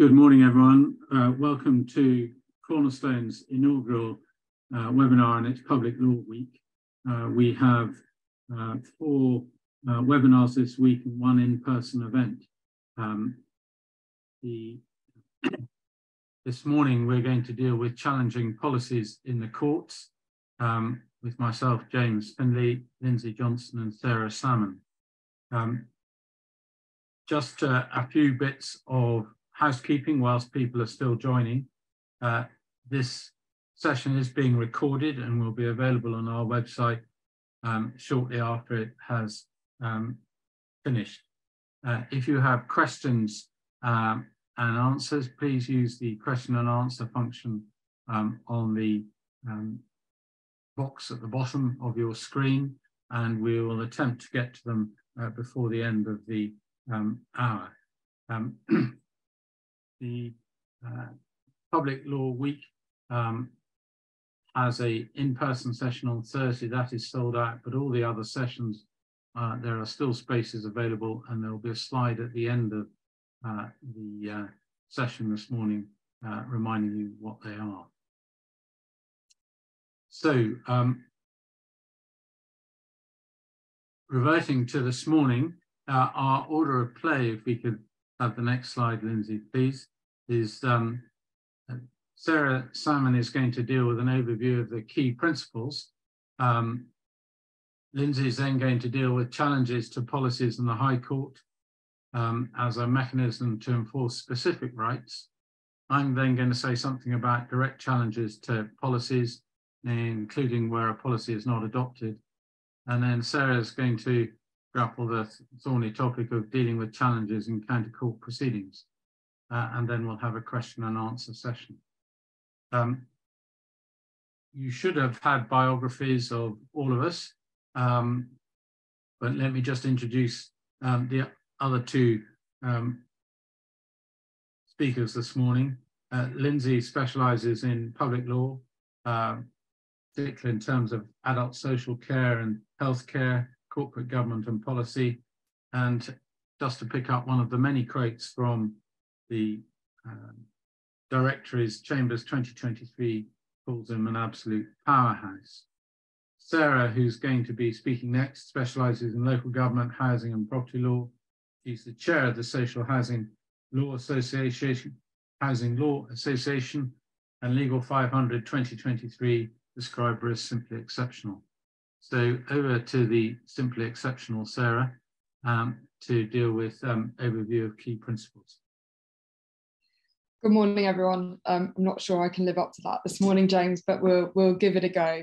Good morning, everyone. Uh, welcome to Cornerstone's inaugural uh, webinar on its Public Law Week. Uh, we have uh, four uh, webinars this week and one in-person event. Um, the, this morning, we're going to deal with challenging policies in the courts um, with myself, James Findley, Lindsay Johnson, and Sarah Salmon. Um, just uh, a few bits of housekeeping whilst people are still joining. Uh, this session is being recorded and will be available on our website um, shortly after it has um, finished. Uh, if you have questions um, and answers, please use the question and answer function um, on the um, box at the bottom of your screen, and we will attempt to get to them uh, before the end of the um, hour. the uh, Public Law Week um, has a in-person session on Thursday that is sold out, but all the other sessions, uh, there are still spaces available and there will be a slide at the end of uh, the uh, session this morning uh, reminding you what they are. So, um, reverting to this morning, uh, our order of play, if we could have the next slide, Lindsay, please, is um, Sarah Salmon is going to deal with an overview of the key principles. Um, Lindsay is then going to deal with challenges to policies in the High Court um, as a mechanism to enforce specific rights. I'm then going to say something about direct challenges to policies, including where a policy is not adopted. And then Sarah is going to grapple the thorny topic of dealing with challenges in county court proceedings. Uh, and then we'll have a question and answer session. Um, you should have had biographies of all of us, um, but let me just introduce um, the other two um, speakers this morning. Uh, Lindsay specializes in public law, uh, particularly in terms of adult social care and healthcare, corporate government and policy. And just to pick up one of the many quotes from the um, directories, Chambers 2023 calls him an absolute powerhouse. Sarah, who's going to be speaking next, specializes in local government, housing and property law. She's the chair of the Social Housing Law Association, Housing Law Association, and Legal 500 2023 describe her as simply exceptional. So over to the simply exceptional Sarah um, to deal with um, overview of key principles. Good morning, everyone. Um, I'm not sure I can live up to that this morning, James, but we'll, we'll give it a go.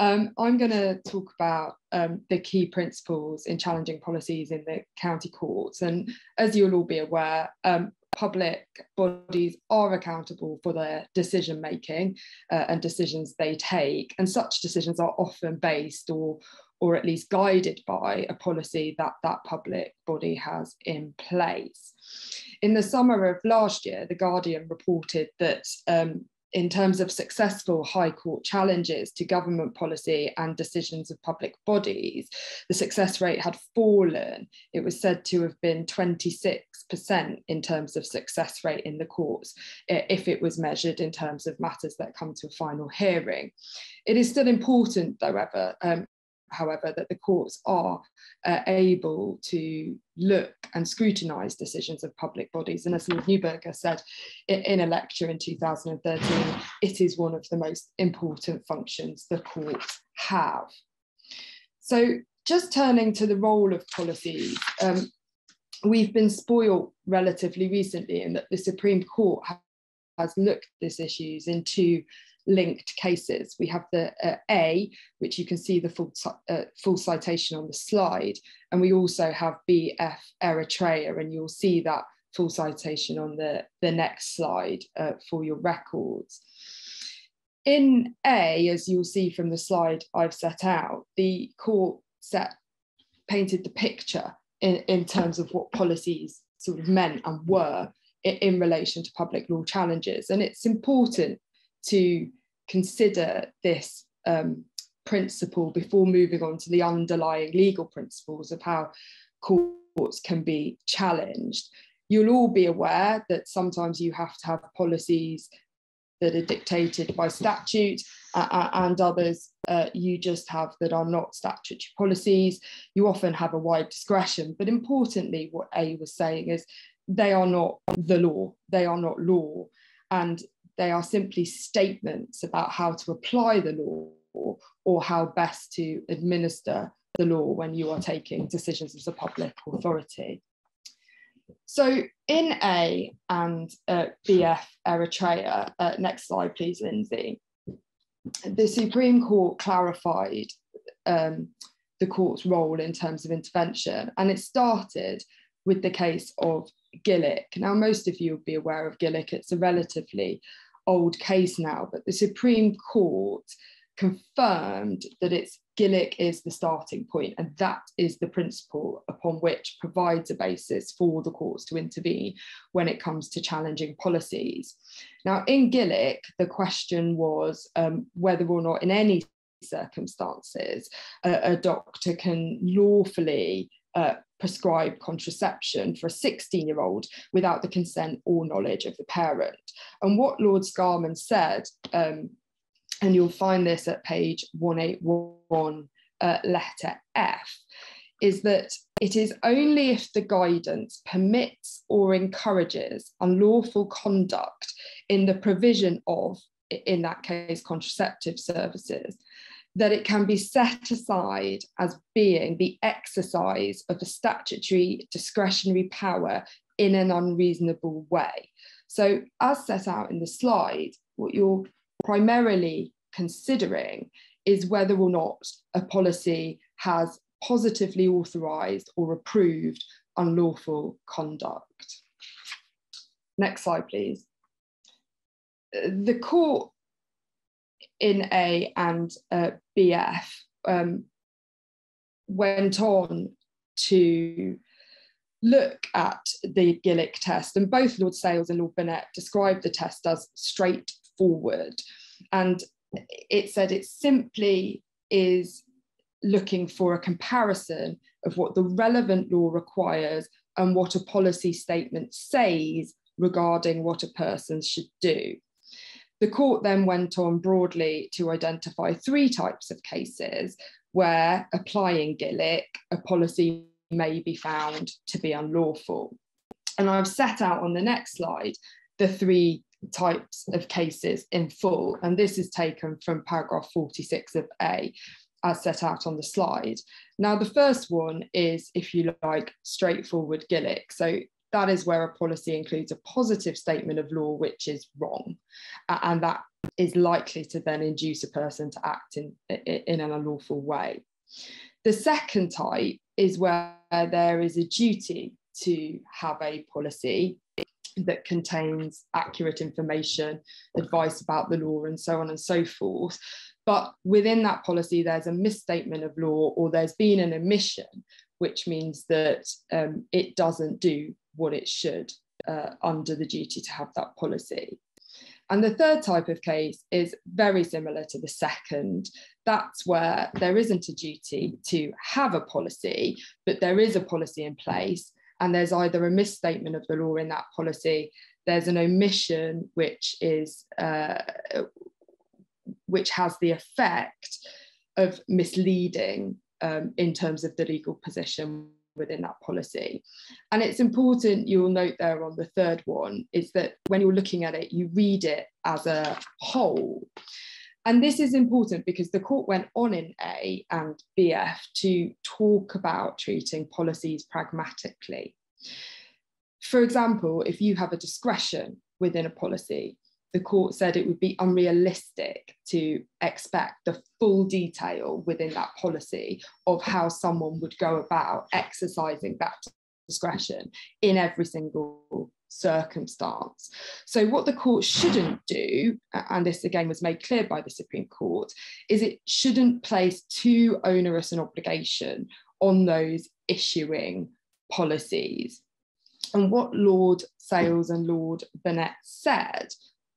Um, I'm going to talk about um, the key principles in challenging policies in the county courts. And as you'll all be aware, um, public bodies are accountable for their decision making uh, and decisions they take. And such decisions are often based or or at least guided by a policy that that public body has in place. In the summer of last year, The Guardian reported that um, in terms of successful High Court challenges to government policy and decisions of public bodies, the success rate had fallen. It was said to have been 26% in terms of success rate in the courts if it was measured in terms of matters that come to a final hearing. It is still important, however, um, however, that the courts are uh, able to look and scrutinise decisions of public bodies. And as Lord Neuberger said in a lecture in 2013, it is one of the most important functions the courts have. So just turning to the role of policies, um, we've been spoiled relatively recently in that the Supreme Court has looked at these issues in two linked cases. We have the uh, A, which you can see the full, uh, full citation on the slide, and we also have BF Eritrea, and you'll see that full citation on the, the next slide uh, for your records. In A, as you'll see from the slide I've set out, the court set painted the picture in, in terms of what policies sort of meant and were in, in relation to public law challenges. And it's important to consider this um, principle before moving on to the underlying legal principles of how courts can be challenged. You'll all be aware that sometimes you have to have policies that are dictated by statute uh, and others uh, you just have that are not statutory policies. You often have a wide discretion, but importantly, what A was saying is they are not the law, they are not law, and they are simply statements about how to apply the law or how best to administer the law when you are taking decisions as a public authority. So in A and uh, BF Eritrea, uh, next slide please, Lindsay, the Supreme Court clarified um, the court's role in terms of intervention and it started with the case of Gillick. Now, most of you will be aware of Gillick, it's a relatively old case now, but the Supreme Court confirmed that it's Gillick is the starting point, and that is the principle upon which provides a basis for the courts to intervene when it comes to challenging policies. Now, in Gillick, the question was um, whether or not, in any circumstances, a, a doctor can lawfully uh, prescribe contraception for a 16 year old without the consent or knowledge of the parent. And what Lord Scarman said um, and you'll find this at page 181, uh, letter F, is that it is only if the guidance permits or encourages unlawful conduct in the provision of, in that case, contraceptive services, that it can be set aside as being the exercise of a statutory discretionary power in an unreasonable way. So, as set out in the slide, what you're primarily considering is whether or not a policy has positively authorised or approved unlawful conduct. Next slide, please. The court in A and BF um, went on to look at the Gillick test, and both Lord Sales and Lord Burnett described the test as straightforward. And it said it simply is looking for a comparison of what the relevant law requires and what a policy statement says regarding what a person should do. The court then went on broadly to identify three types of cases where applying Gillick, a policy may be found to be unlawful. And I've set out on the next slide the three types of cases in full. And this is taken from paragraph 46 of A as set out on the slide. Now, the first one is, if you like, straightforward Gillick. So that is where a policy includes a positive statement of law which is wrong. and that is likely to then induce a person to act in, in an unlawful way. The second type is where there is a duty to have a policy that contains accurate information, advice about the law, and so on and so forth. But within that policy, there's a misstatement of law or there's been an omission, which means that um, it doesn't do what it should uh, under the duty to have that policy. And the third type of case is very similar to the second. That's where there isn't a duty to have a policy, but there is a policy in place and there's either a misstatement of the law in that policy, there's an omission which is uh, which has the effect of misleading um, in terms of the legal position within that policy. And it's important, you'll note there on the third one, is that when you're looking at it, you read it as a whole. And this is important because the court went on in A and BF to talk about treating policies pragmatically. For example, if you have a discretion within a policy, the court said it would be unrealistic to expect the full detail within that policy of how someone would go about exercising that discretion in every single circumstance. So, what the court shouldn't do, and this again was made clear by the Supreme Court, is it shouldn't place too onerous an obligation on those issuing policies. And what Lord Sales and Lord Burnett said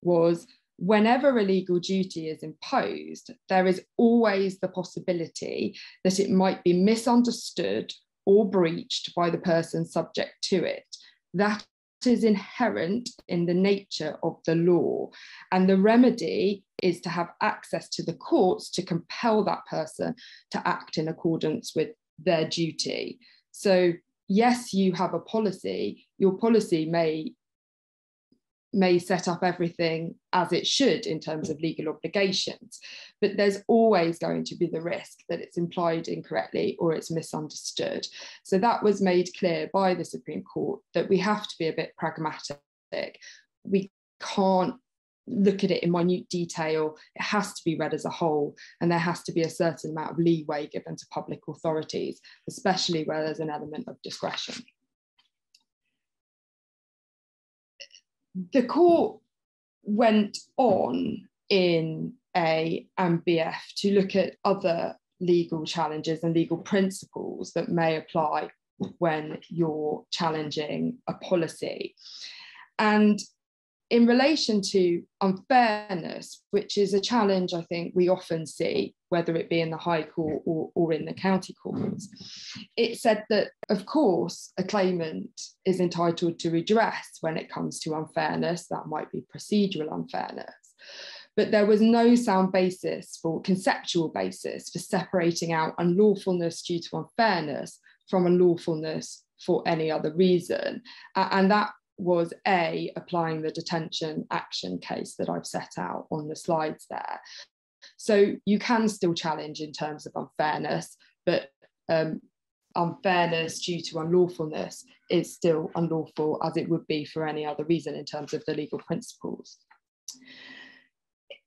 was whenever a legal duty is imposed, there is always the possibility that it might be misunderstood or breached by the person subject to it. That is inherent in the nature of the law. And the remedy is to have access to the courts to compel that person to act in accordance with their duty. So, yes, you have a policy, your policy may may set up everything as it should in terms of legal obligations, but there's always going to be the risk that it's implied incorrectly or it's misunderstood. So that was made clear by the Supreme Court that we have to be a bit pragmatic. We can't look at it in minute detail. It has to be read as a whole, and there has to be a certain amount of leeway given to public authorities, especially where there's an element of discretion. The court went on in a AMBF to look at other legal challenges and legal principles that may apply when you're challenging a policy. And in relation to unfairness, which is a challenge I think we often see, whether it be in the High Court or, or in the county courts, it said that, of course, a claimant is entitled to redress when it comes to unfairness. That might be procedural unfairness. But there was no sound basis for conceptual basis for separating out unlawfulness due to unfairness from unlawfulness for any other reason. And that was A, applying the detention action case that I've set out on the slides there. So you can still challenge in terms of unfairness, but um, unfairness due to unlawfulness is still unlawful as it would be for any other reason in terms of the legal principles.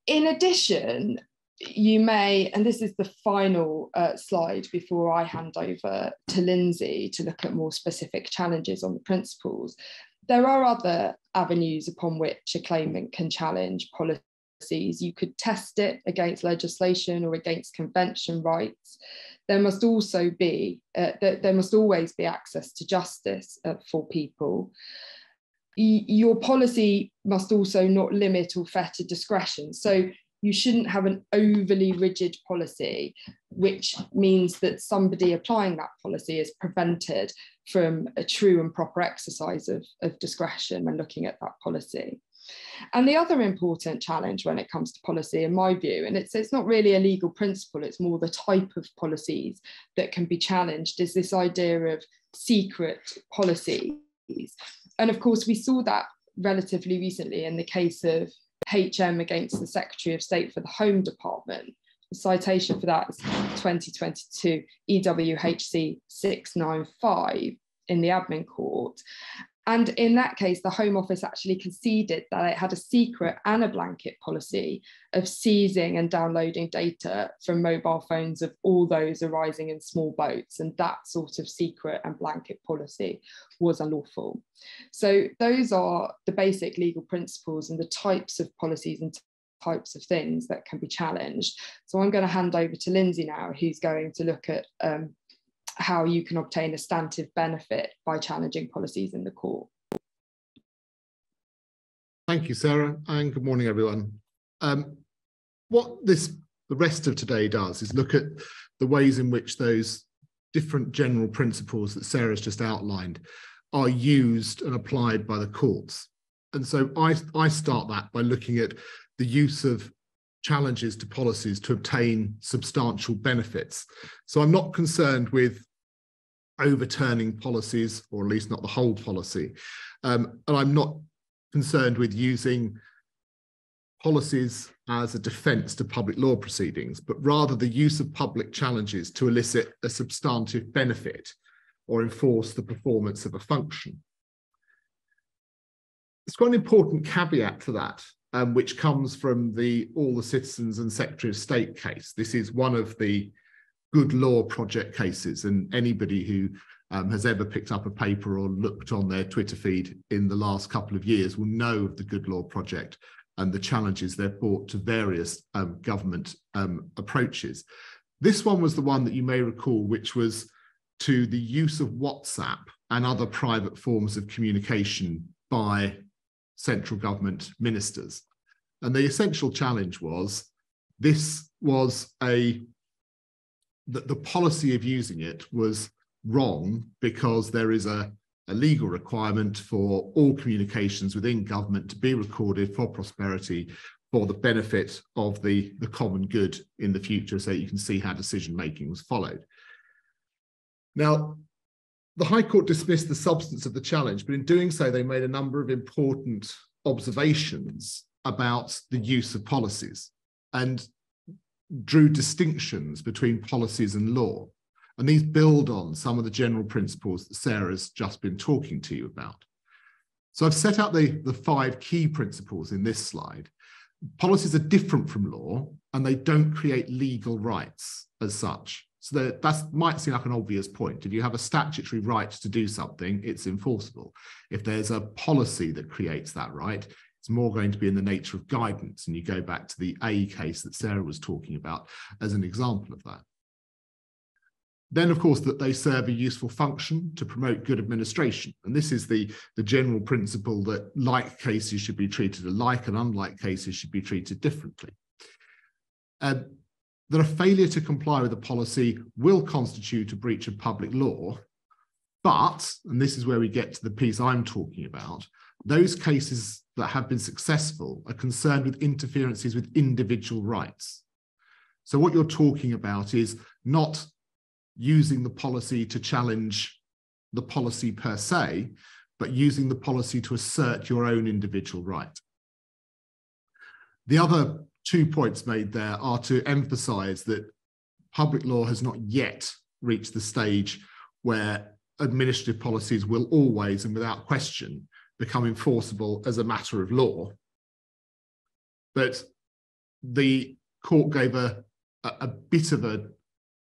In addition, you may, and this is the final uh, slide before I hand over to Lindsay to look at more specific challenges on the principles, there are other avenues upon which a claimant can challenge policies. You could test it against legislation or against convention rights. There must also be, uh, there must always be access to justice uh, for people. your policy must also not limit or fetter discretion. So you shouldn't have an overly rigid policy, which means that somebody applying that policy is prevented from a true and proper exercise of, of discretion when looking at that policy. And the other important challenge when it comes to policy, in my view, and it's, it's not really a legal principle, it's more the type of policies that can be challenged, is this idea of secret policies. And of course, we saw that relatively recently in the case of HM against the Secretary of State for the Home Department. The citation for that is 2022 EWHC 695 in the admin court. And in that case, the Home Office actually conceded that it had a secret and a blanket policy of seizing and downloading data from mobile phones of all those arising in small boats. And that sort of secret and blanket policy was unlawful. So, those are the basic legal principles and the types of policies and types of things that can be challenged. So, I'm going to hand over to Lindsay now, who's going to look at um, how you can obtain a substantive benefit by challenging policies in the court. Thank you, Sarah, and good morning, everyone. Um, what this the rest of today does is look at the ways in which those different general principles that Sarah's just outlined are used and applied by the courts. And so I, I start that by looking at the use of challenges to policies to obtain substantial benefits. So I'm not concerned with overturning policies, or at least not the whole policy. Um, and I'm not concerned with using policies as a defence to public law proceedings, but rather the use of public challenges to elicit a substantive benefit or enforce the performance of a function. There's quite an important caveat to that, um, which comes from the All the Citizens and Secretary of State case. This is one of the good law project cases. And anybody who um, has ever picked up a paper or looked on their Twitter feed in the last couple of years will know of the Good Law Project and the challenges they've brought to various um, government um, approaches. This one was the one that you may recall, which was to the use of WhatsApp and other private forms of communication by central government ministers. And the essential challenge was this was a that the policy of using it was wrong because there is a, a legal requirement for all communications within government to be recorded for prosperity for the benefit of the, the common good in the future so you can see how decision making was followed. Now, the High Court dismissed the substance of the challenge, but in doing so, they made a number of important observations about the use of policies and drew distinctions between policies and law. And these build on some of the general principles that Sarah's just been talking to you about. So I've set out the, the five key principles in this slide. Policies are different from law and they don't create legal rights as such. So that that's, might seem like an obvious point. If you have a statutory right to do something, it's enforceable. If there's a policy that creates that right, it's more going to be in the nature of guidance. And you go back to the A case that Sarah was talking about as an example of that. Then, of course, that they serve a useful function to promote good administration. And this is the, the general principle that like cases should be treated alike and unlike cases should be treated differently. Uh, that a failure to comply with a policy will constitute a breach of public law. But, and this is where we get to the piece I'm talking about, those cases that have been successful are concerned with interferences with individual rights. So what you're talking about is not using the policy to challenge the policy per se, but using the policy to assert your own individual right. The other two points made there are to emphasize that public law has not yet reached the stage where administrative policies will always and without question become enforceable as a matter of law. But the court gave a, a, a bit of a,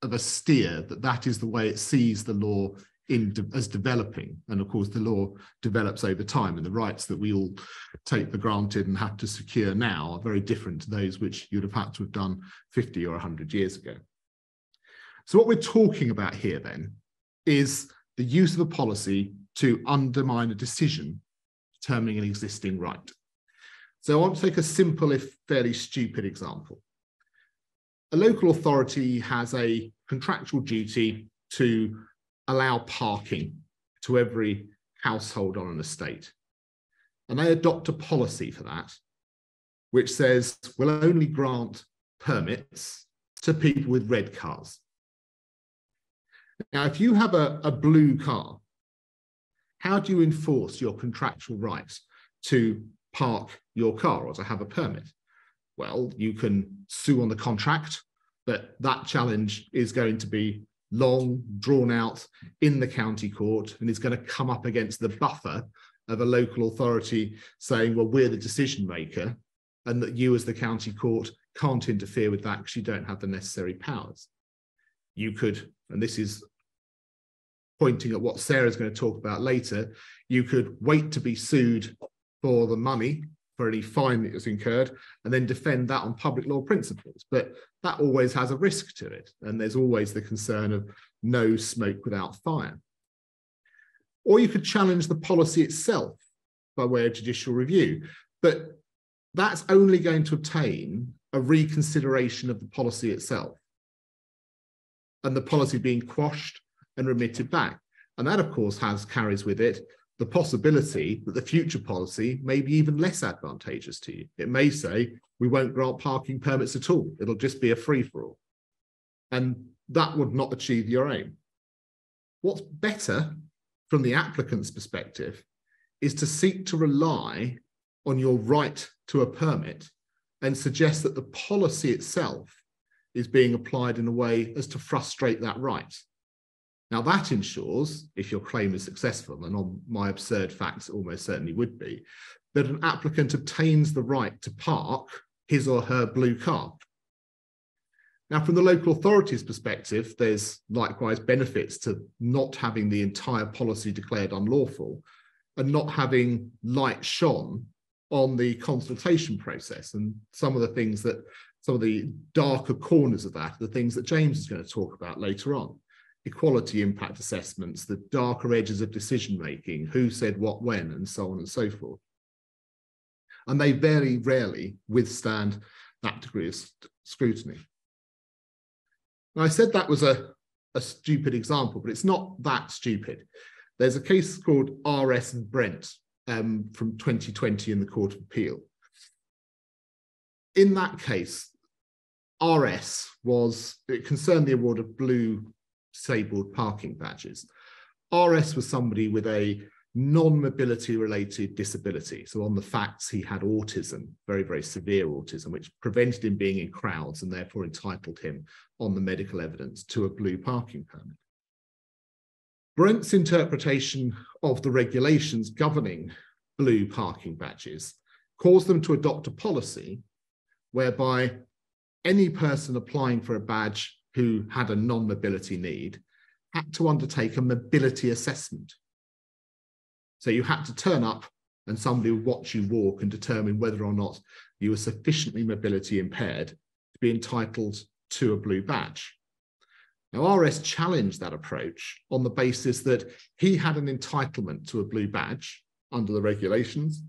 of a steer that that is the way it sees the law in de as developing. And of course, the law develops over time, and the rights that we all take for granted and have to secure now are very different to those which you'd have had to have done 50 or 100 years ago. So, what we're talking about here then is the use of a policy to undermine a decision determining an existing right. So, I want to take a simple, if fairly stupid example. A local authority has a contractual duty to allow parking to every household on an estate. And they adopt a policy for that, which says we'll only grant permits to people with red cars. Now, if you have a, a blue car, how do you enforce your contractual rights to park your car or to have a permit? Well, you can sue on the contract, but that challenge is going to be long, drawn out in the county court, and is going to come up against the buffer of a local authority saying, well, we're the decision maker, and that you, as the county court, can't interfere with that because you don't have the necessary powers. You could, and this is pointing at what Sarah's going to talk about later, you could wait to be sued for the money for any fine that was incurred and then defend that on public law principles. But that always has a risk to it. And there's always the concern of no smoke without fire. Or you could challenge the policy itself by way of judicial review. But that's only going to obtain a reconsideration of the policy itself and the policy being quashed and remitted back. And that, of course, has carries with it the possibility that the future policy may be even less advantageous to you. It may say, we won't grant parking permits at all. It'll just be a free for all. And that would not achieve your aim. What's better from the applicant's perspective is to seek to rely on your right to a permit and suggest that the policy itself is being applied in a way as to frustrate that right. Now, that ensures, if your claim is successful, and on my absurd facts, almost certainly would be, that an applicant obtains the right to park his or her blue car. Now, from the local authority's perspective, there's likewise benefits to not having the entire policy declared unlawful and not having light shone on the consultation process and some of the things that some of the darker corners of that, the things that James is going to talk about later on equality impact assessments, the darker edges of decision making, who said what when, and so on and so forth. And they very rarely withstand that degree of scrutiny. I said that was a, a stupid example, but it's not that stupid. there's a case called RS and Brent um, from 2020 in the Court of Appeal. In that case, RS was, it concerned the award of blue disabled parking badges. RS was somebody with a non-mobility related disability. So on the facts, he had autism, very, very severe autism, which prevented him being in crowds and therefore entitled him on the medical evidence to a blue parking permit. Brent's interpretation of the regulations governing blue parking badges caused them to adopt a policy whereby any person applying for a badge who hmm. had a non-mobility need had to undertake a mobility assessment. So you had to turn up and somebody would watch you walk and determine whether or not you were sufficiently mobility impaired to be entitled to a blue badge. Now, RS challenged that approach on the basis that he had an entitlement to a blue badge under the regulations.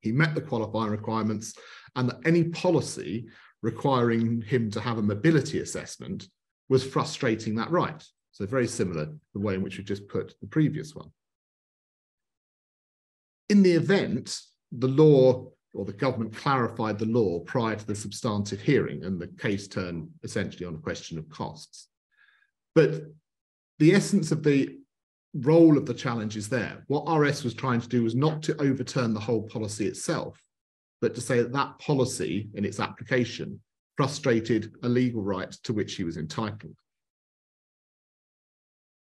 He met the qualifying requirements, and that any policy requiring him to have a mobility assessment was frustrating that right. So very similar the way in which we just put the previous one. In the event, the law or the government clarified the law prior to the substantive hearing and the case turned essentially on a question of costs. But the essence of the role of the challenge is there. What RS was trying to do was not to overturn the whole policy itself, but to say that that policy in its application frustrated a legal right to which he was entitled.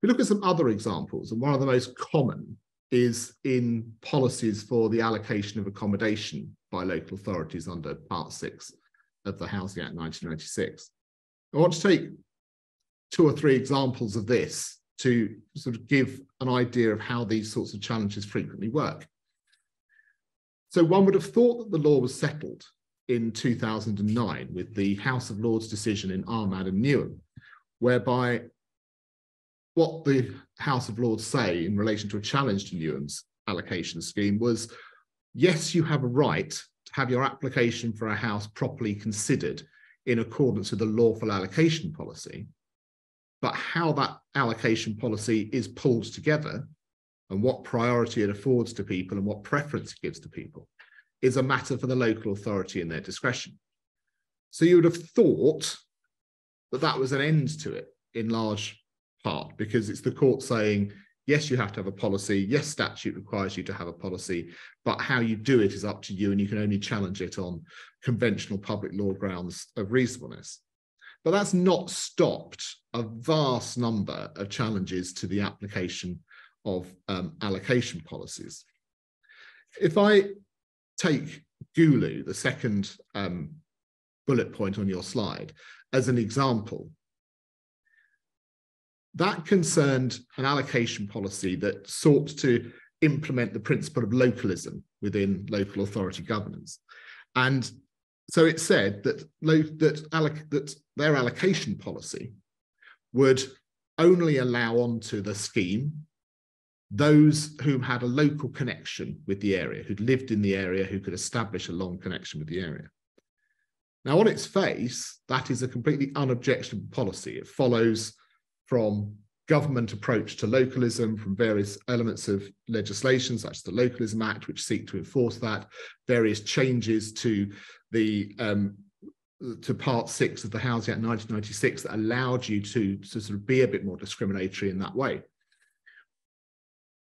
We look at some other examples, and one of the most common is in policies for the allocation of accommodation by local authorities under Part 6 of the Housing Act 1996. I want to take two or three examples of this to sort of give an idea of how these sorts of challenges frequently work. So one would have thought that the law was settled in 2009 with the House of Lords decision in Ahmad and Newham, whereby what the House of Lords say in relation to a challenge to Newham's allocation scheme was, yes, you have a right to have your application for a house properly considered in accordance with the lawful allocation policy, but how that allocation policy is pulled together and what priority it affords to people and what preference it gives to people is a matter for the local authority in their discretion. So you would have thought that that was an end to it in large part because it's the court saying, yes, you have to have a policy. Yes, statute requires you to have a policy, but how you do it is up to you and you can only challenge it on conventional public law grounds of reasonableness. But that's not stopped a vast number of challenges to the application of um, allocation policies. If I take Gullu, the second um, bullet point on your slide, as an example, that concerned an allocation policy that sought to implement the principle of localism within local authority governance. And so it said that, that, that their allocation policy would only allow onto the scheme those who had a local connection with the area, who'd lived in the area, who could establish a long connection with the area. Now, on its face, that is a completely unobjectionable policy. It follows from government approach to localism from various elements of legislation, such as the Localism Act, which seek to enforce that, various changes to the um, to part six of the Housing Act 1996 that allowed you to, to sort of be a bit more discriminatory in that way.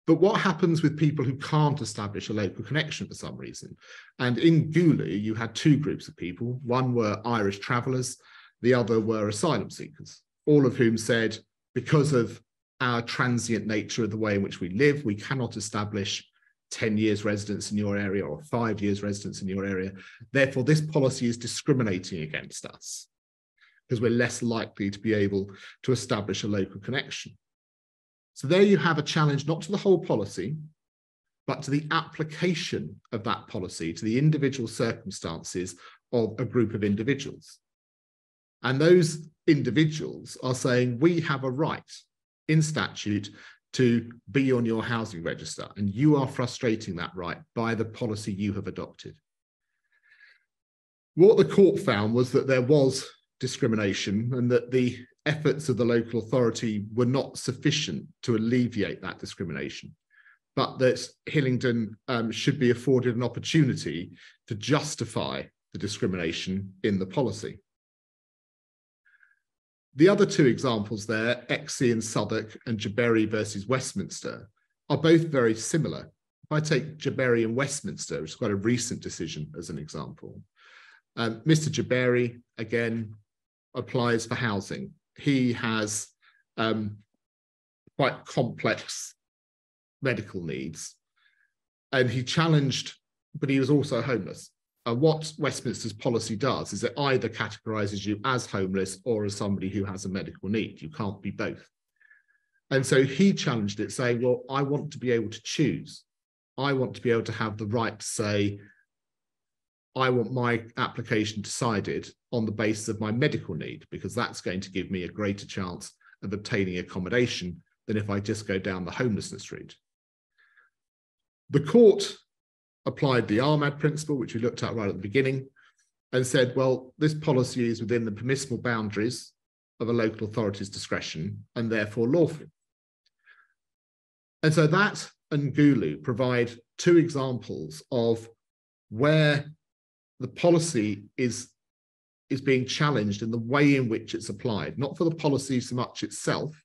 But what happens with people who can't establish a local connection for some reason? And in Gullu, you had two groups of people. One were Irish travellers, the other were asylum seekers, all of whom said, because of our transient nature of the way in which we live, we cannot establish 10 years residence in your area or five years residence in your area. Therefore, this policy is discriminating against us because we're less likely to be able to establish a local connection. So there you have a challenge not to the whole policy, but to the application of that policy to the individual circumstances of a group of individuals. And those individuals are saying, we have a right in statute to be on your housing register, and you are frustrating that right by the policy you have adopted. What the court found was that there was discrimination and that the efforts of the local authority were not sufficient to alleviate that discrimination, but that Hillingdon um, should be afforded an opportunity to justify the discrimination in the policy. The other two examples there, XC and Southwark and Jaberi versus Westminster, are both very similar. If I take Jaberi and Westminster, which is quite a recent decision as an example, um, Mr. Jaberi, again, applies for housing. He has um, quite complex medical needs. And he challenged, but he was also homeless. And what Westminster's policy does is it either categorizes you as homeless or as somebody who has a medical need. You can't be both. And so he challenged it, saying, Well, I want to be able to choose. I want to be able to have the right to say, I want my application decided on the basis of my medical need, because that's going to give me a greater chance of obtaining accommodation than if I just go down the homelessness route. The court applied the Ahmad principle, which we looked at right at the beginning, and said, well, this policy is within the permissible boundaries of a local authority's discretion and therefore lawful. And so that and Gullu provide two examples of where the policy is, is being challenged in the way in which it's applied, not for the policy so much itself,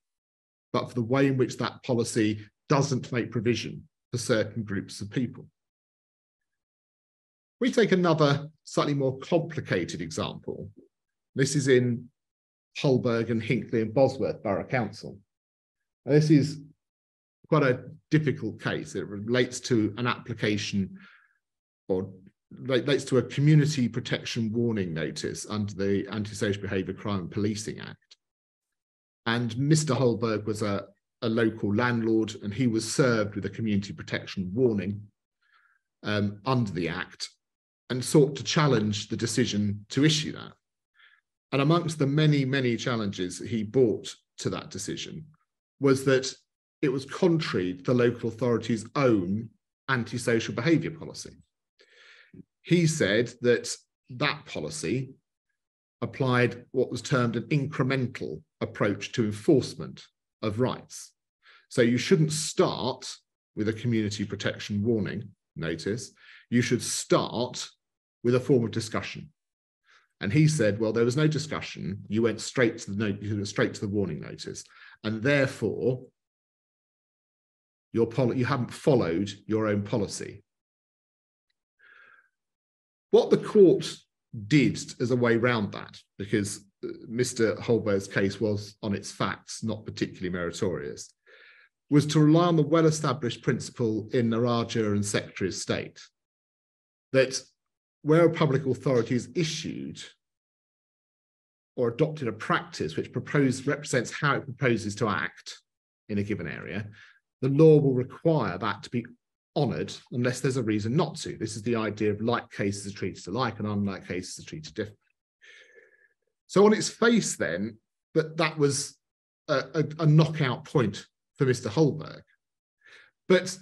but for the way in which that policy doesn't make provision for certain groups of people. We take another slightly more complicated example. This is in Holberg and Hinckley and Bosworth Borough Council. And this is quite a difficult case. It relates to an application or relates to a community protection warning notice under the Antisocial Behaviour Crime and Policing Act. And Mr. Holberg was a, a local landlord, and he was served with a community protection warning um, under the Act and sought to challenge the decision to issue that. And amongst the many, many challenges he brought to that decision was that it was contrary to the local authority's own antisocial behaviour policy. He said that that policy applied what was termed an incremental approach to enforcement of rights. So you shouldn't start with a community protection warning notice. You should start with a form of discussion. And he said, well, there was no discussion. You went straight to the note, you went straight to the warning notice. And therefore, your you haven't followed your own policy. What the court did as a way round that, because uh, Mr. Holberg's case was on its facts not particularly meritorious, was to rely on the well established principle in Nadarajah and Secretary of State that where a public authority has issued or adopted a practice which propose, represents how it proposes to act in a given area, the law will require that to be honoured unless there's a reason not to. This is the idea of like cases are treated alike and unlike cases are treated differently. So on its face, then, that that was a, a, a knockout point for Mr. Holberg. But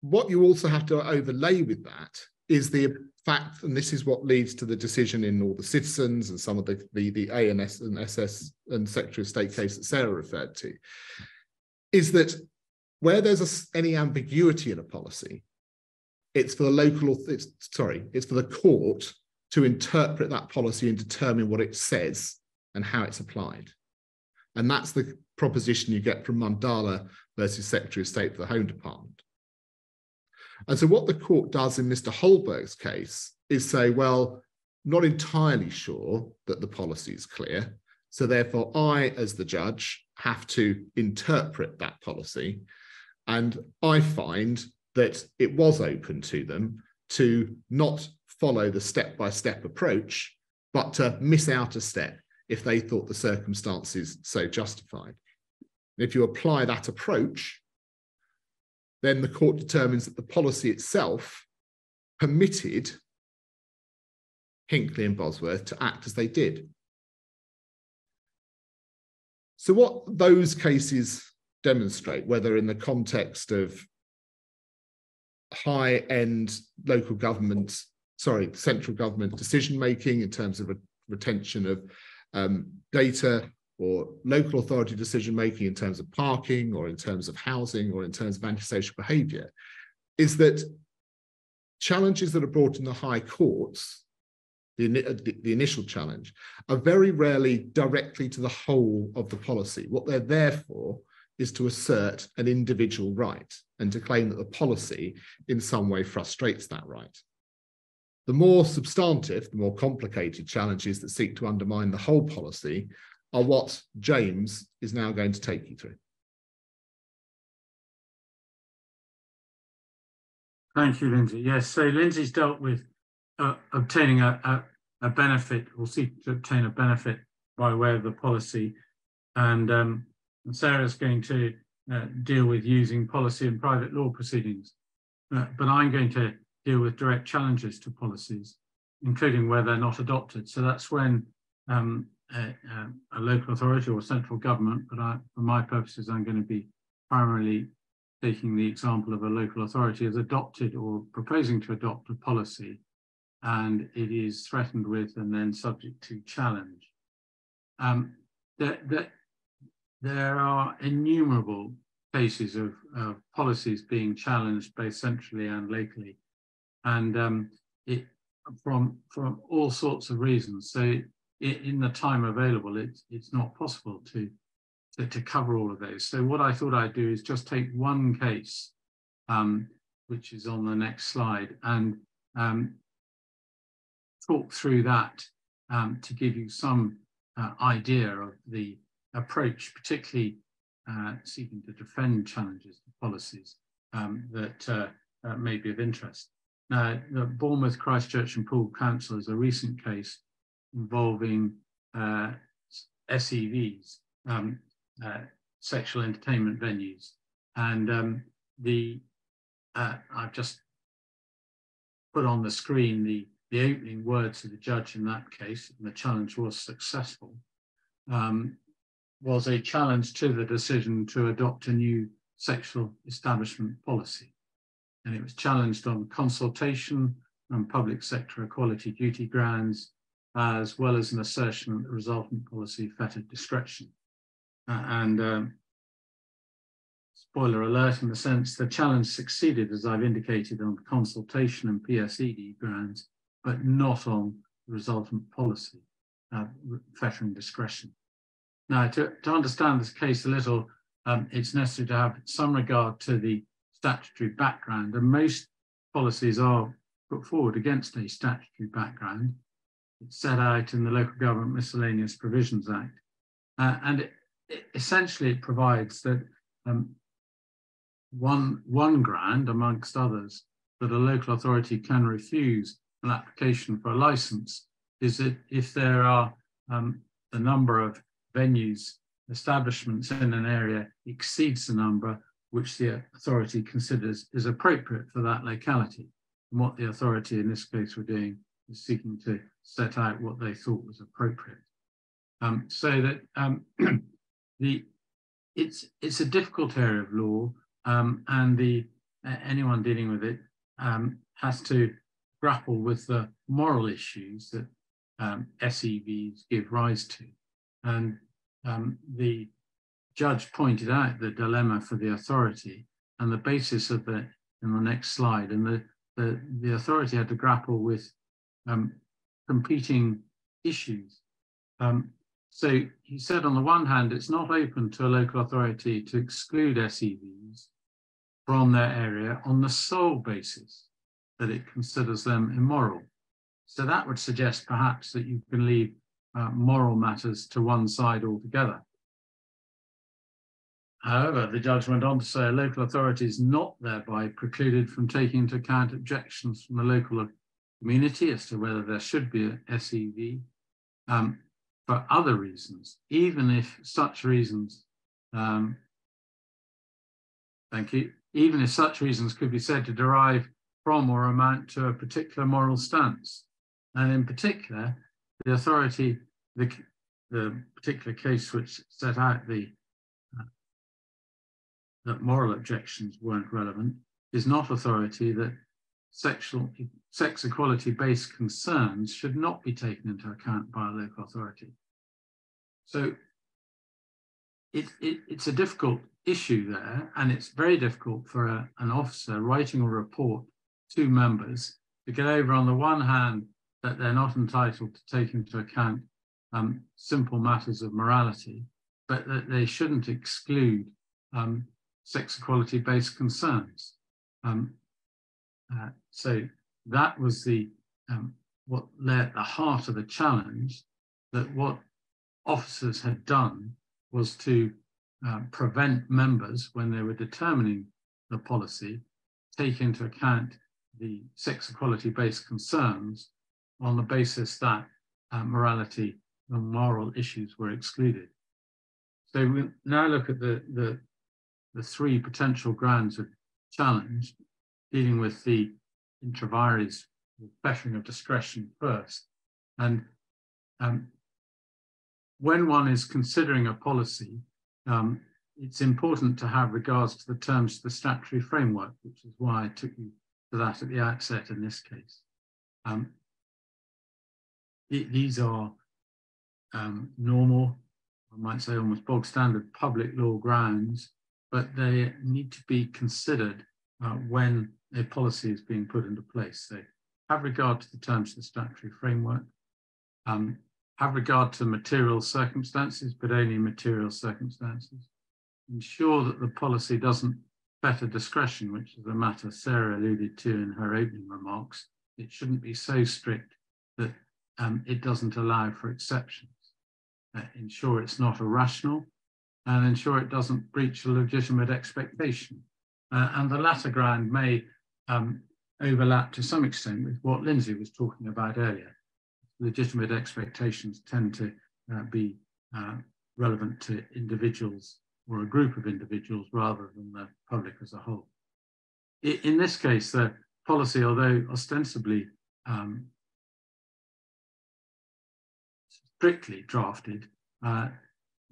what you also have to overlay with that is the fact, and this is what leads to the decision in all the citizens and some of the, the, the ANS and SS and Secretary of State case that Sarah referred to, is that where there's a, any ambiguity in a policy, it's for the local, it's, sorry, it's for the court to interpret that policy and determine what it says and how it's applied. And that's the proposition you get from Mandalia versus Secretary of State for the Home Department. And so what the court does in Mr. Holberg's case is say, well, not entirely sure that the policy is clear. So therefore, I, as the judge, have to interpret that policy. And I find that it was open to them to not follow the step by step approach, but to miss out a step if they thought the circumstances so justified. If you apply that approach, then the court determines that the policy itself permitted Hinckley and Bosworth to act as they did. So, what those cases demonstrate, whether in the context of high end local government, sorry, central government decision making in terms of retention of um, data or local authority decision making in terms of parking or in terms of housing or in terms of antisocial behaviour is that challenges that are brought in the high courts, the, the, initial challenge, are very rarely directly to the whole of the policy. What they're there for is to assert an individual right and to claim that the policy in some way frustrates that right. The more substantive, the more complicated challenges that seek to undermine the whole policy are what James is now going to take you through. Thank you, Lindsay. Yes, so Lindsay's dealt with uh, obtaining a, a, a, benefit or seek to obtain a benefit by way of the policy. And, um, and Sarah's going to uh, deal with using policy in private law proceedings. Uh, but I'm going to deal with direct challenges to policies, including where they're not adopted. So that's when um, a, a, local authority or central government, but I, for my purposes, I'm going to be primarily taking the example of a local authority has adopted or proposing to adopt a policy and it is threatened with and then subject to challenge. Um, that, that there are innumerable cases of, of, policies being challenged both centrally and locally, and um, it, from from all sorts of reasons. So in the time available, it's, it's not possible to, to, to, cover all of those. So what I thought I'd do is just take one case, um, which is on the next slide, and um, talk through that um, to give you some uh, idea of the approach, particularly uh, seeking to defend challenges to policies um, that uh, uh, may be of interest. Now, the Bournemouth, Christchurch and Poole Council is a recent case involving uh, SEVs, um, uh, sexual entertainment venues. And um, the I've just put on the screen the, the opening words of the judge in that case, and the challenge was successful, um, was a challenge to the decision to adopt a new sexual establishment policy. And it was challenged on consultation and public sector equality duty grounds, as well as an assertion that the resultant policy fettered discretion. Uh, and um, spoiler alert, in the sense the challenge succeeded, as I've indicated, on consultation and PSED grounds, but not on resultant policy, uh, fettering discretion. Now, to, to understand this case a little, um, it's necessary to have some regard to the statutory background, and most policies are put forward against a statutory background. It's set out in the Local Government Miscellaneous Provisions Act. Uh, and it, it, essentially it provides that um, one, one ground, amongst others, that a local authority can refuse an application for a license is that if there are um, the number of venues, establishments in an area exceeds the number which the authority considers is appropriate for that locality. And what the authority in this case were doing is seeking to set out what they thought was appropriate. Um, so that um, the it's it's a difficult area of law, um, and the anyone dealing with it um, has to grapple with the moral issues that um, SEVs give rise to, and um, the judge pointed out the dilemma for the authority and the basis of the in the next slide, and the the, the authority had to grapple with um, competing issues. Um, so he said, on the one hand, it's not open to a local authority to exclude SEVs from their area on the sole basis that it considers them immoral. So that would suggest perhaps that you can leave uh, moral matters to one side altogether. However, the judge went on to say a local authority is not thereby precluded from taking into account objections from the local community as to whether there should be a SEV um, for other reasons, even if such reasons, um, thank you, even if such reasons could be said to derive from or amount to a particular moral stance. And in particular, the authority, the, the particular case which set out the uh, that moral objections weren't relevant, is not authority that sexual sex equality based concerns should not be taken into account by a local authority. So it, it, it's a difficult issue there, and it's very difficult for a, an officer writing a report to members to get over, on the one hand, that they're not entitled to take into account um, simple matters of morality, but that they shouldn't exclude um, sex equality based concerns. Um, uh, so that was the um, what lay at the heart of the challenge that what officers had done was to uh, prevent members when they were determining the policy take into account the sex equality based concerns on the basis that uh, morality and moral issues were excluded. So we now look at the, the, the three potential grounds of challenge, dealing with the intra vires fettering of discretion first. And um, when one is considering a policy, um, it's important to have regards to the terms of the statutory framework, which is why I took you that at the outset in this case. Um, these are um, normal, I might say almost bog standard public law grounds, but they need to be considered uh, when a policy is being put into place. So have regard to the terms of the statutory framework, um, have regard to material circumstances, but only material circumstances. Ensure that the policy doesn't fetter discretion, which is a matter Sarah alluded to in her opening remarks. It shouldn't be so strict that um, it doesn't allow for exceptions. Uh, ensure it's not irrational and ensure it doesn't breach a legitimate expectation. Uh, and the latter ground may um, overlap to some extent with what Lindsay was talking about earlier. Legitimate expectations tend to uh, be uh, relevant to individuals or a group of individuals rather than the public as a whole. In this case, the policy, although ostensibly um, strictly drafted, uh,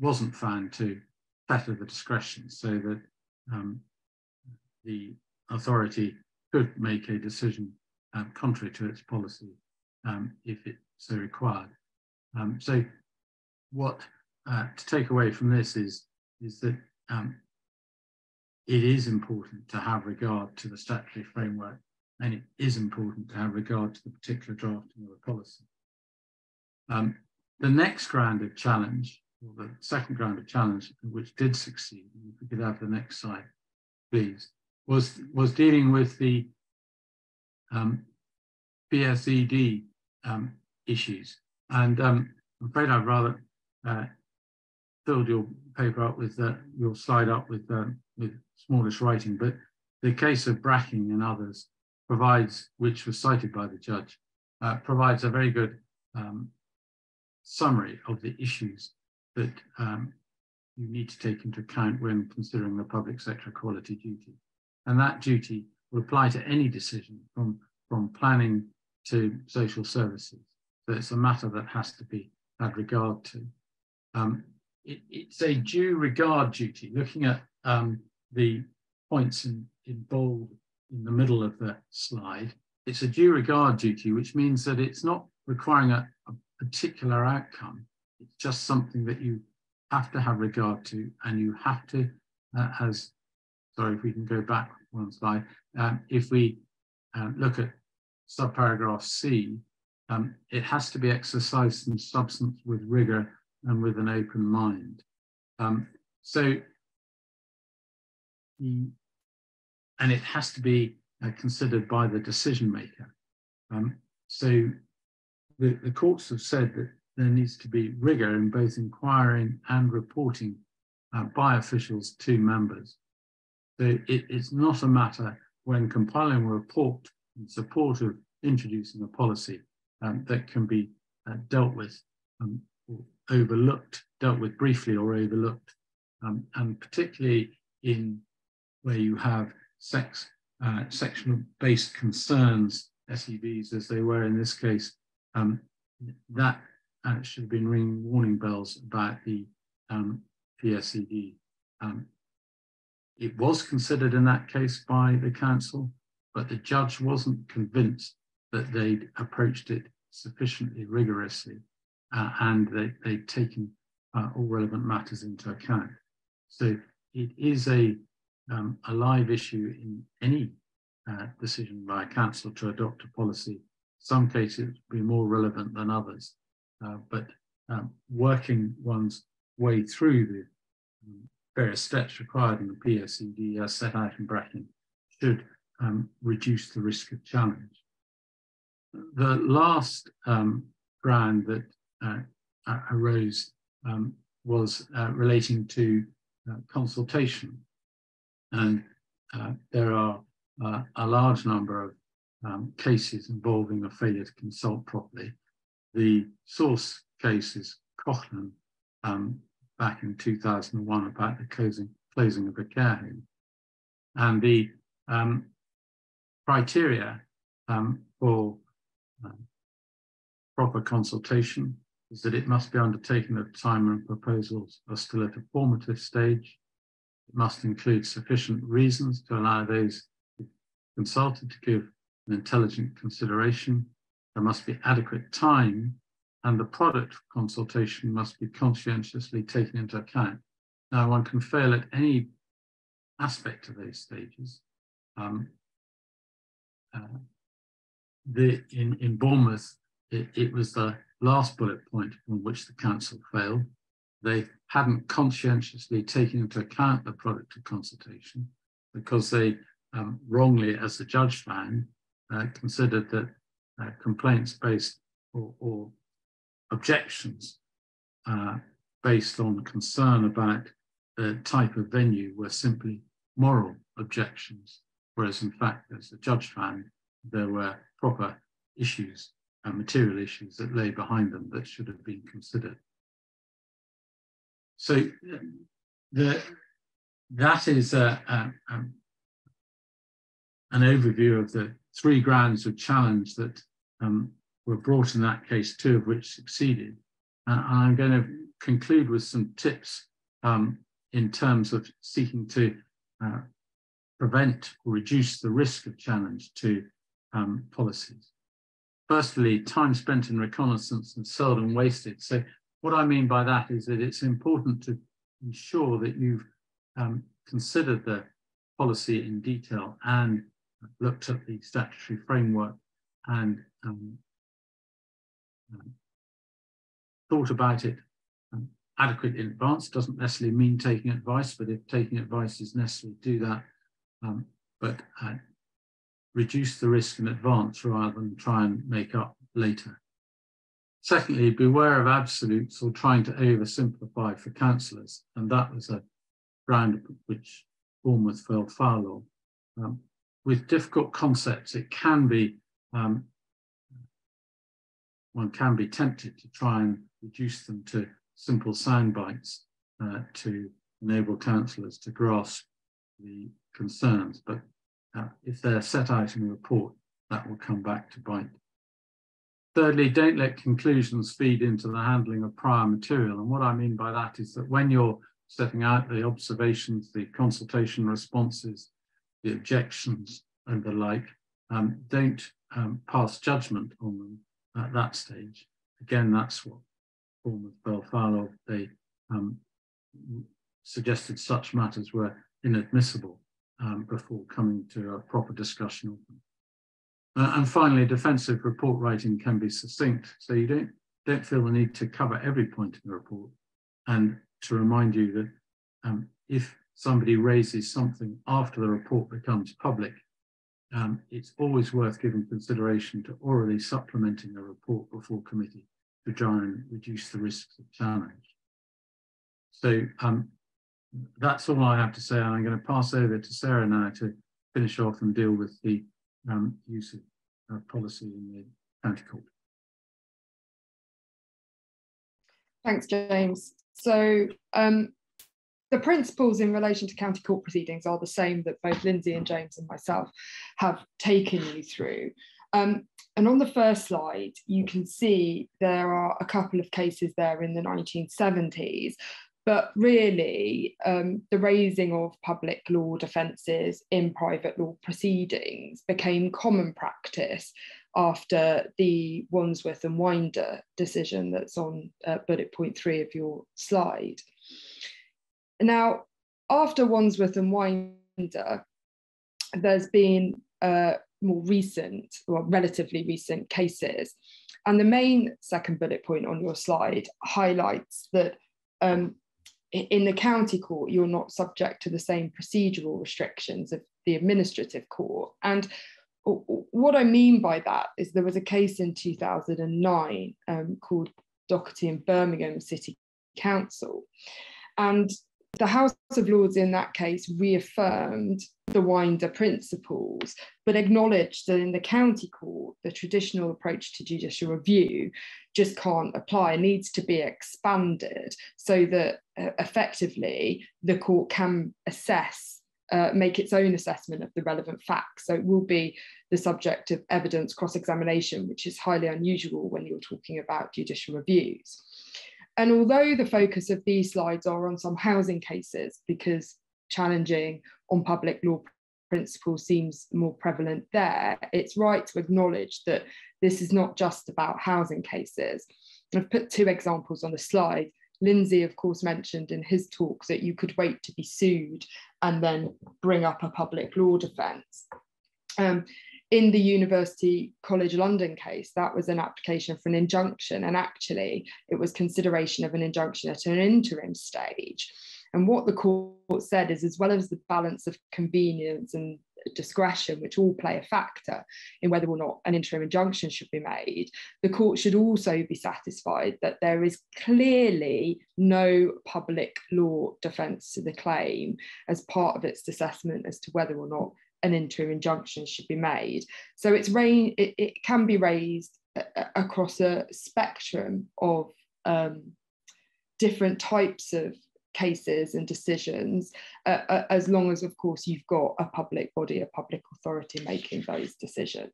wasn't found to fetter the discretion so that um, the authority could make a decision um, contrary to its policy um, if it so required. Um, so what uh, to take away from this is, is that um, it is important to have regard to the statutory framework and it is important to have regard to the particular drafting of the policy. Um, the next ground of challenge, or the second ground of challenge, which did succeed, if we could have the next slide, please, was, was dealing with the um, PSED um, issues. And um, I'm afraid I'd rather uh, filled your paper up with, uh, your slide up with, uh, with smallish writing, but the case of Bracking and others provides, which was cited by the judge, uh, provides a very good um, summary of the issues that um, you need to take into account when considering the public sector quality duty. And that duty will apply to any decision from, from planning to social services. So it's a matter that has to be had regard to. Um, it, it's a due regard duty, looking at um, the points in, in bold in the middle of the slide. It's a due regard duty, which means that it's not requiring a, a particular outcome. It's just something that you have to have regard to, and you have to, uh, as sorry, if we can go back one slide, um, if we uh, look at subparagraph C, um, it has to be exercised in substance with rigor and with an open mind. Um, so, and it has to be uh, considered by the decision maker. Um, so the, the courts have said that there needs to be rigor in both inquiring and reporting uh, by officials to members. So it, it's not a matter when compiling a report in support of introducing a policy um, that can be uh, dealt with um, overlooked, dealt with briefly or overlooked, um, and particularly in where you have sex, uh, sexual-based concerns, SEBs as they were in this case, um, that uh, should have been ringing warning bells about the um, PSED. Um, it was considered in that case by the council, but the judge wasn't convinced that they'd approached it sufficiently rigorously uh, and they, they'd taken uh, all relevant matters into account. So it is a, um, a live issue in any uh, decision by a council to adopt a policy. Some cases be more relevant than others, uh, but um, working one's way through the um, various steps required in the PSED as set out in Bracking should um, reduce the risk of challenge. The last um, brand that arose um, was uh, relating to uh, consultation. And uh, there are uh, a large number of um, cases involving a failure to consult properly. The source case is Coughlan um, back in 2001 about the closing, closing of a care home. And the um, criteria um, for proper consultation is that it must be undertaken at a time when proposals are still at a formative stage. It must include sufficient reasons to allow those consulted to give an intelligent consideration. There must be adequate time and the product consultation must be conscientiously taken into account. Now, one can fail at any aspect of those stages. Um, uh, the, in, in Bournemouth, it, it was the last bullet point on which the council failed. They hadn't conscientiously taken into account the product of consultation because they um, wrongly, as the judge found, uh, considered that uh, complaints based or, or objections uh, based on concern about the type of venue were simply moral objections, whereas in fact, as the judge found, there were proper issues and material issues that lay behind them that should have been considered. So the, that is a, a, a, an overview of the three grounds of challenge that um, were brought in that case, two of which succeeded. Uh, I'm going to conclude with some tips um, in terms of seeking to uh, prevent or reduce the risk of challenge to um, policies. Firstly, time spent in reconnaissance and seldom wasted. So what I mean by that is that it's important to ensure that you've um, considered the policy in detail and looked at the statutory framework and um, um, thought about it um, adequate in advance. Doesn't necessarily mean taking advice, but if taking advice is necessary, do that. Um, but uh, reduce the risk in advance rather than try and make up later. Secondly, beware of absolutes or trying to oversimplify for councillors, and that was a ground which Bournemouth fell foul of. Um, with difficult concepts, it can be um, one can be tempted to try and reduce them to simple sound bites uh, to enable councillors to grasp the concerns. But if they're set out in a report, that will come back to bite. Thirdly, don't let conclusions feed into the handling of prior material. And what I mean by that is that when you're setting out the observations, the consultation responses, the objections and the like, um, don't um, pass judgment on them at that stage. Again, that's what Bournemouth of. They um, suggested such matters were inadmissible um, before coming to a proper discussion. Uh, and finally, defensive report writing can be succinct, so you don't, don't feel the need to cover every point in the report. And to remind you that um, if somebody raises something after the report becomes public, um, it's always worth giving consideration to orally supplementing a report before committee to try and reduce the risks of challenge. So um, that's all I have to say. I'm going to pass over to Sarah now to finish off and deal with the um, use of uh, policy in the county court. Thanks, James. So um, the principles in relation to county court proceedings are the same that both Lindsay and James and myself have taken you through. Um, and on the first slide, you can see there are a couple of cases there in the 1970s, But really, um, the raising of public law defences in private law proceedings became common practice after the Wandsworth and Winder decision that's on uh, bullet point three of your slide. Now, after Wandsworth and Winder, there's been uh, more recent, or relatively recent cases. And the main second bullet point on your slide highlights that um, in the county court, you're not subject to the same procedural restrictions of the administrative court. And what I mean by that is there was a case in 2009 um, called Doherty and Birmingham City Council. And the House of Lords in that case reaffirmed the Winder principles, but acknowledged that in the county court, the traditional approach to judicial review just can't apply, needs to be expanded so that uh, effectively the court can assess. Uh, make its own assessment of the relevant facts. So it will be the subject of evidence cross examination, which is highly unusual when you're talking about judicial reviews. And although the focus of these slides are on some housing cases, because challenging on public law principles seems more prevalent there, it's right to acknowledge that this is not just about housing cases. I've put two examples on the slide. Lindsay, of course, mentioned in his talk that you could wait to be sued and then bring up a public law defence. Um, in the University College London case, that was an application for an injunction, and actually it was consideration of an injunction at an interim stage. And what the court said is, as well as the balance of convenience and discretion, which all play a factor in whether or not an interim injunction should be made, the court should also be satisfied that there is clearly no public law defence to the claim as part of its assessment as to whether or not an interim injunction should be made. So it's rain, it, it can be raised across a spectrum of um, different types of cases and decisions, uh, uh, as long as, of course, you've got a public body, a public authority making those decisions.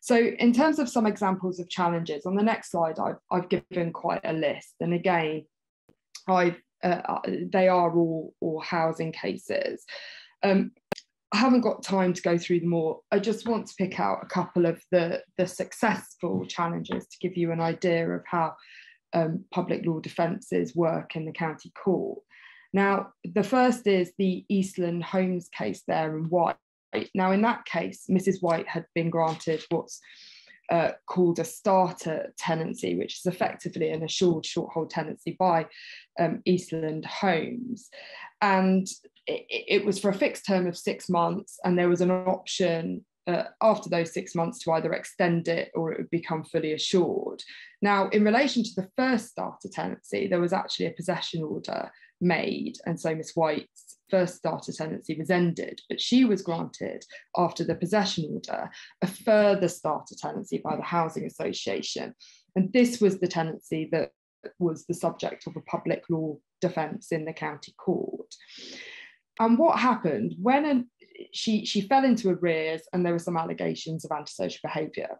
So in terms of some examples of challenges, on the next slide, I've, I've given quite a list. And again, I've, uh, uh they are all, all housing cases. Um, I haven't got time to go through them all. I just want to pick out a couple of the, the successful challenges to give you an idea of how um, public law defences work in the county court. Now, the first is the Eastland Homes case there in Whyte. Now, in that case, Mrs. Whyte had been granted what's uh, called a starter tenancy, which is effectively an assured short hold tenancy by um, Eastland Homes. And it, it, was for a fixed term of six months, and there was an option uh, after those six months to either extend it or it would become fully assured. Now, in relation to the first starter tenancy, there was actually a possession order made, and so Miss Whyte's first starter tenancy was ended, but she was granted, after the possession order, a further starter tenancy by the Housing Association. And this was the tenancy that was the subject of a public law defence in the county court. And what happened when she, she fell into arrears and there were some allegations of antisocial behaviour.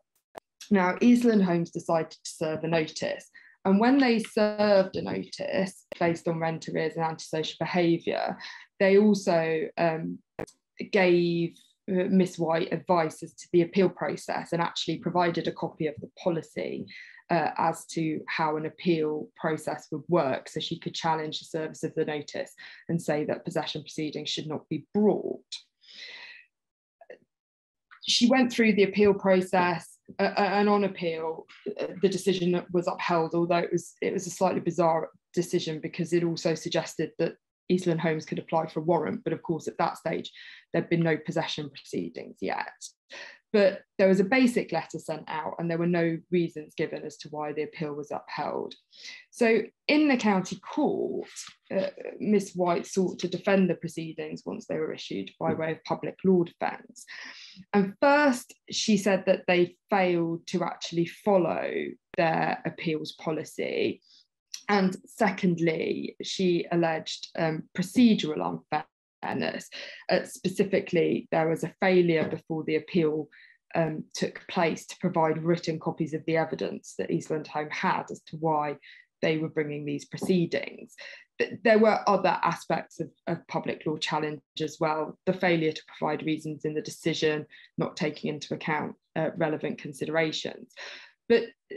Now, Eastland Homes decided to serve a notice. And when they served a notice based on rent arrears and antisocial behaviour, they also um, gave uh, Miss Whyte advice as to the appeal process and actually provided a copy of the policy uh, as to how an appeal process would work. So she could challenge the service of the notice and say that possession proceedings should not be brought. She went through the appeal process. Uh, uh and on appeal, the decision was upheld, although it was it was a slightly bizarre decision because it also suggested that Eastland Homes could apply for a warrant, but of course at that stage there'd been no possession proceedings yet but there was a basic letter sent out and there were no reasons given as to why the appeal was upheld. So in the county court, uh, Miss Whyte sought to defend the proceedings once they were issued by way of public law defence. And first, she said that they failed to actually follow their appeals policy. And secondly, she alleged um, procedural unfairness. Uh, specifically, there was a failure before the appeal um, took place to provide written copies of the evidence that Eastland Home had as to why they were bringing these proceedings. But there were other aspects of, of public law challenge as well. The failure to provide reasons in the decision, not taking into account uh, relevant considerations. But uh,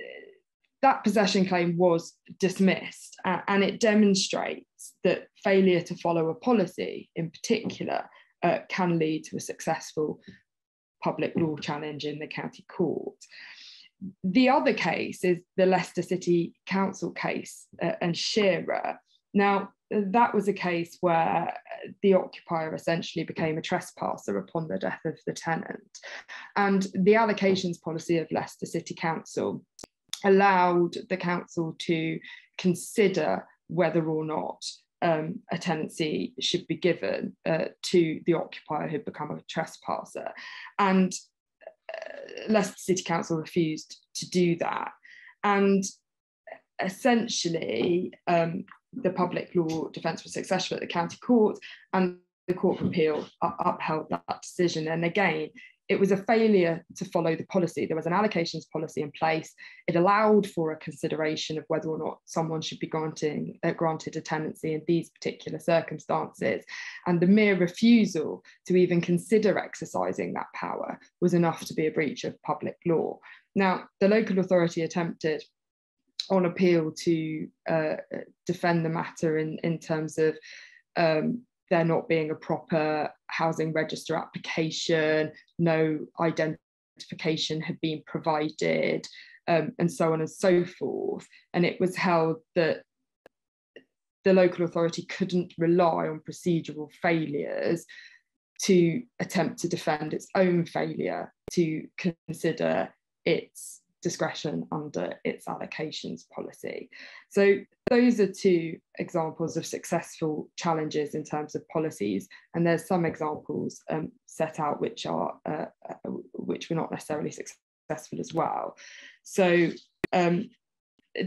that possession claim was dismissed, uh, and it demonstrates that failure to follow a policy in particular uh, can lead to a successful public law challenge in the county court. The other case is the Leicester City Council case uh, and Shearer. Now, that was a case where the occupier essentially became a trespasser upon the death of the tenant. And the allocations policy of Leicester City Council allowed the council to consider whether or not um, a tenancy should be given uh, to the occupier who'd become a trespasser. And uh, Leicester City Council refused to do that. And essentially, um, the public law defence was successful at the county court, and the Court of Appeal upheld that decision. And again, it was a failure to follow the policy. There was an allocations policy in place. It allowed for a consideration of whether or not someone should be granting, uh, granted a tenancy in these particular circumstances. And the mere refusal to even consider exercising that power was enough to be a breach of public law. Now, the local authority attempted on appeal to uh, defend the matter in, in terms of um, there not being a proper housing register application, no identification had been provided, um, and so on and so forth. And it was held that the local authority couldn't rely on procedural failures to attempt to defend its own failure to consider its discretion under its allocations policy. So those are two examples of successful challenges in terms of policies, and there's some examples um, set out which are uh, uh, which were not necessarily successful as well. So um,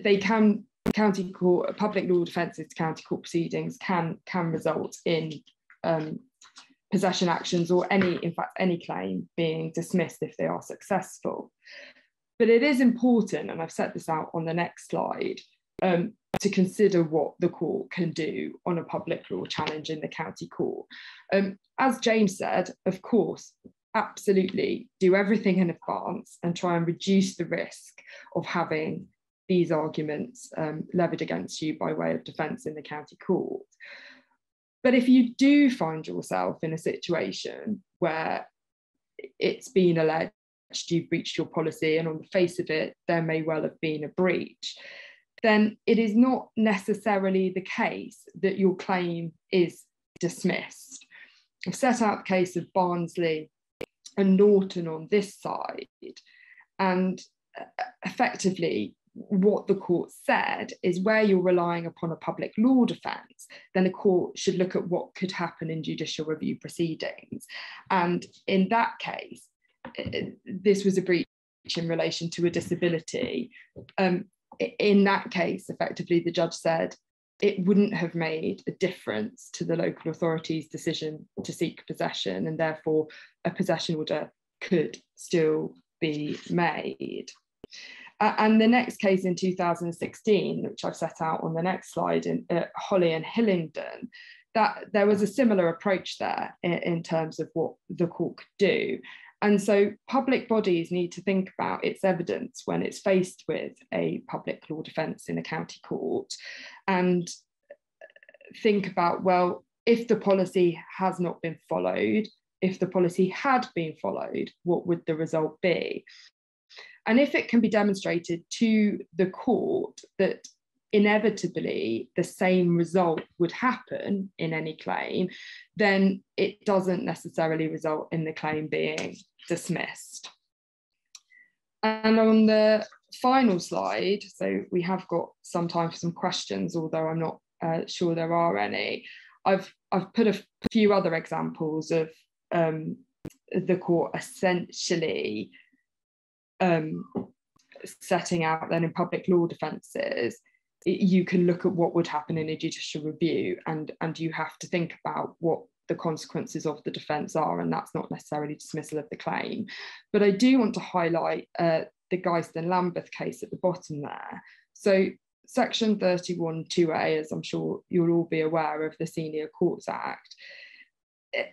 they can county court public law defences to county court proceedings can can result in um, possession actions or any in fact any claim being dismissed if they are successful but it is important, and I've set this out on the next slide, um, to consider what the court can do on a public law challenge in the county court. Um, as James said, of course, absolutely do everything in advance and try and reduce the risk of having these arguments um, levied against you by way of defence in the county court. But if you do find yourself in a situation where it's been alleged you've breached your policy, and on the face of it, there may well have been a breach, then it is not necessarily the case that your claim is dismissed. I've set out the case of Barnsley and Norton on this side, and uh, effectively, what the court said is where you're relying upon a public law defence, then the court should look at what could happen in judicial review proceedings. And in that case, this was a breach in relation to a disability. Um, in that case, effectively, the judge said it wouldn't have made a difference to the local authority's decision to seek possession, and therefore a possession order could still be made. Uh, and the next case in 2016, which I've set out on the next slide in uh, Holley and Hillingdon, that there was a similar approach there in, in terms of what the court could do. And so public bodies need to think about its evidence when it's faced with a public law defence in a county court and think about, well, if the policy has not been followed, if the policy had been followed, what would the result be? And if it can be demonstrated to the court that inevitably the same result would happen in any claim, then it doesn't necessarily result in the claim being dismissed. And on the final slide, so we have got some time for some questions, although I'm not uh, sure there are any. I've, I've put a few other examples of um, the court essentially um, setting out then in public law defences you can look at what would happen in a judicial review and and you have to think about what the consequences of the defence are and that's not necessarily dismissal of the claim. But i do want to highlight uh, the geist and lambeth case at the bottom there. So section 31 2a, as I'm sure you'll all be aware of the Senior Courts Act,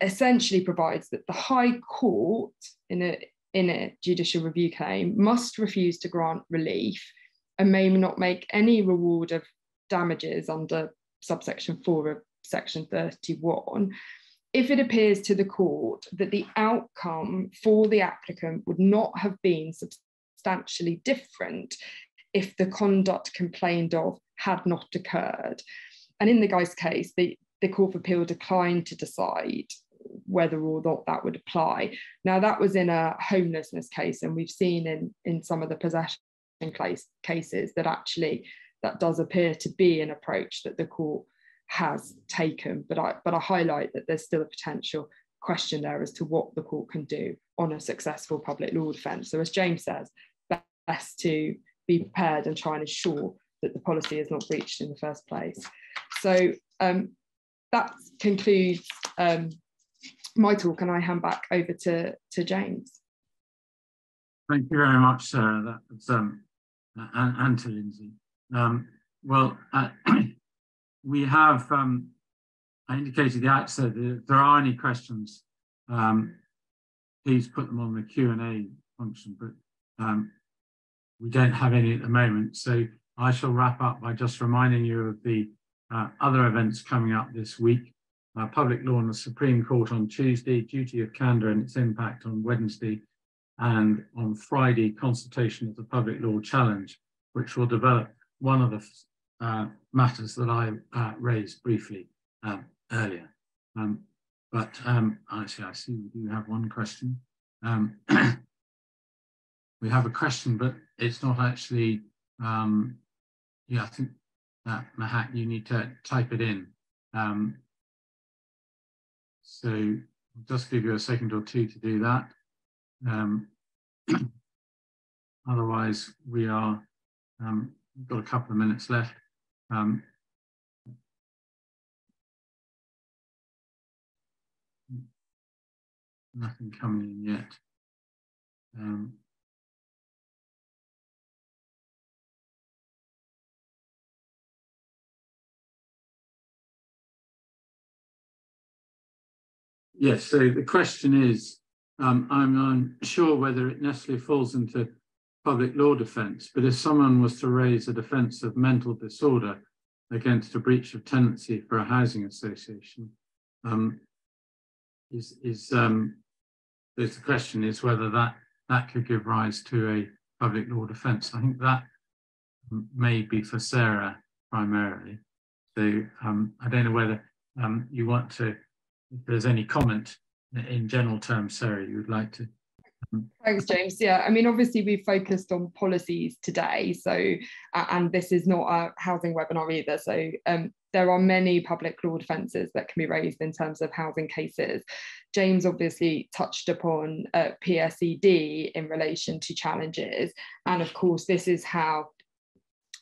essentially provides that the High Court in a in a judicial review claim must refuse to grant relief and may not make any reward of damages under subsection 4 of section 31 if it appears to the court that the outcome for the applicant would not have been substantially different if the conduct complained of had not occurred. And in the Geist case, the, the Court of Appeal declined to decide whether or not that would apply. Now, that was in a homelessness case, and we've seen in, in some of the possession case, cases that actually that does appear to be an approach that the court has taken. But I, but I highlight that there's still a potential question there as to what the court can do on a successful public law defence. So, as James says, best to be prepared and try and ensure that the policy is not breached in the first place. So um, that concludes um, my talk and I hand back over to, to James. Thank you very much, Sarah. That was, um, and, and to Lindsay. Um, well, uh, we have, um, I indicated the outset that if there are any questions, um, please put them on the Q&A function, but um, we don't have any at the moment. So I shall wrap up by just reminding you of the uh, other events coming up this week. Uh, public law in the Supreme Court on Tuesday, duty of candour and its impact on Wednesday, and on Friday, consultation of the public law challenge, which will develop one of the uh, matters that I uh, raised briefly um, earlier. Um, but um, actually, I see we do have one question. Um, we have a question, but it's not actually, um, yeah, I think that Mahat, you need to type it in. Um, so just give you a second or two to do that. Um, otherwise, we are, um, got a couple of minutes left. Um, nothing coming in yet. Um, Yes, so the question is, um, I'm unsure whether it necessarily falls into public law defence, but if someone was to raise a defence of mental disorder against a breach of tenancy for a housing association, um, is, is um, the question is whether that, that could give rise to a public law defence. I think that may be for Sarah primarily. So um, I don't know whether um, you want to if there's any comment in general terms, Sarah, you would like to. Thanks, James. Yeah, I mean, obviously we've focused on policies today, so and this is not a housing webinar either. So um, there are many public law defences that can be raised in terms of housing cases. James obviously touched upon uh, PSED in relation to challenges, and of course, this is how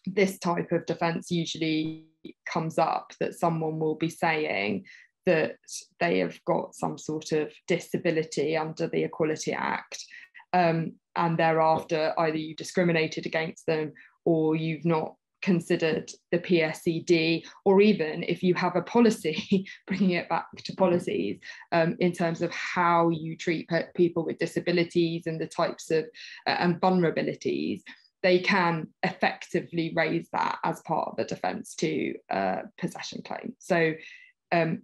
this type of defence usually comes up that someone will be saying that they have got some sort of disability under the Equality Act. Um, and thereafter, either you discriminated against them or you've not considered the PSED, or even if you have a policy, bringing it back to policies um, in terms of how you treat people with disabilities and the types of uh, and vulnerabilities, they can effectively raise that as part of the defence to uh, possession claim. So um,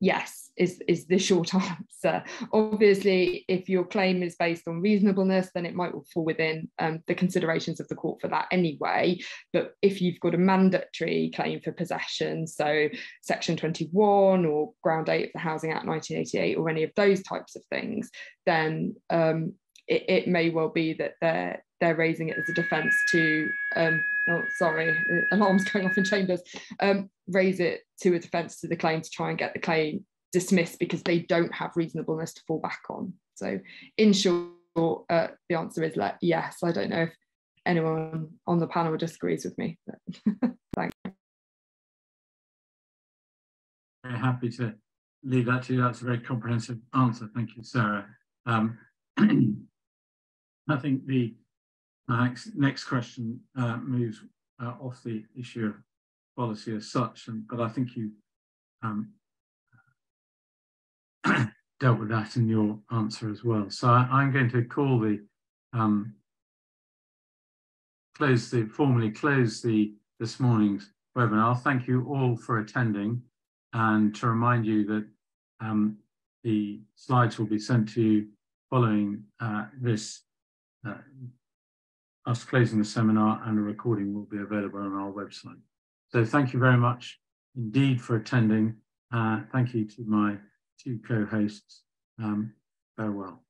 yes is is the short answer. Obviously if your claim is based on reasonableness then it might fall within um, the considerations of the court for that anyway. But if you've got a mandatory claim for possession so section 21 or ground 8 of the housing act 1988 or any of those types of things then um, it, it, may well be that they're they're raising it as a defence to um, oh sorry alarms going off in chambers um, raise it to a defence to the claim to try and get the claim dismissed because they don't have reasonableness to fall back on. So in short uh, the answer is like yes. I don't know if anyone on the panel disagrees with me thanks very happy to leave that to you. That's a very comprehensive answer. Thank you sarah. Um, I think the next, next question uh, moves uh, off the issue of policy as such, and, but I think you um, dealt with that in your answer as well. So I, am going to call the um, close the formally close the this morning's webinar. Thank you all for attending, and to remind you that um, the slides will be sent to you following uh, this uh, us closing the seminar, and a recording will be available on our website. So thank you very much indeed for attending. Uh, thank you to my two co-hosts. Um, farewell.